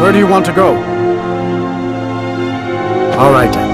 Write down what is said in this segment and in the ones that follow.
Where do you want to go? All right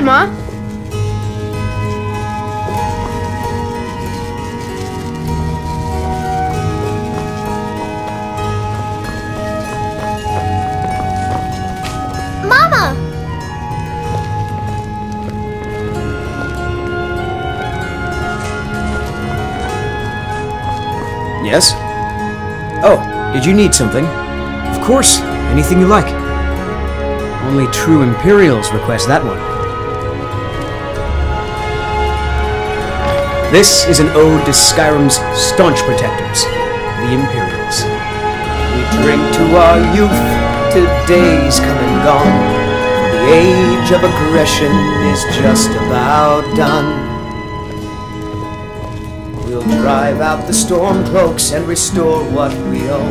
then. Hi, Ma. Mama! Yes? Oh, did you need something? Of course, anything you like. Only true Imperials request that one. This is an ode to Skyrim's staunch protectors, the Imperials. We drink to our youth, to days come and gone. The age of aggression is just about done. We'll drive out the storm cloaks and restore what we own.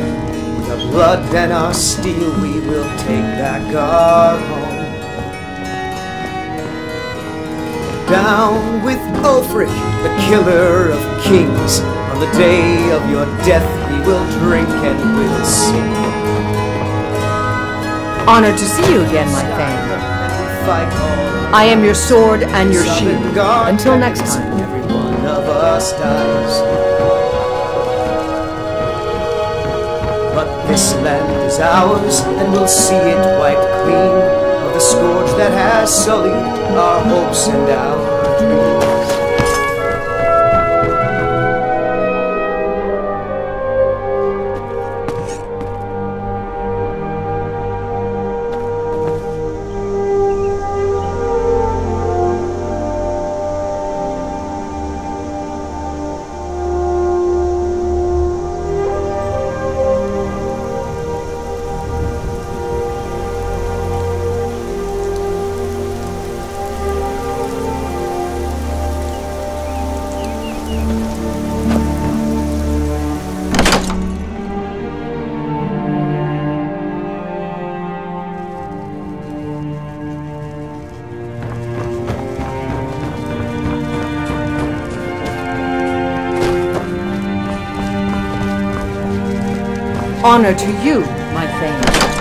With our blood and our steel, we will take back our home. Down with Ulfric, the killer of kings. On the day of your death, we will drink and we'll sing. Honored to see you again, my Thane. I am your sword and your shield. Until next time. Every one of us dies. But this land is ours, and we'll see it wiped clean the scourge that has sullied our hopes and our dreams. Honor to you, my Thane.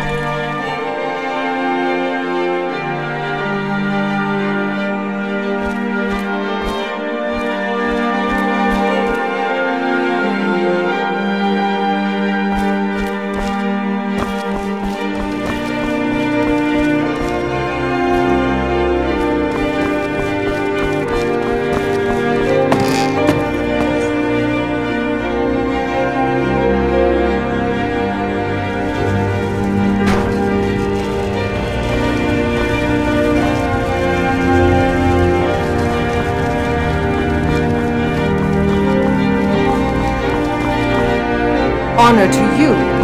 Honor to you,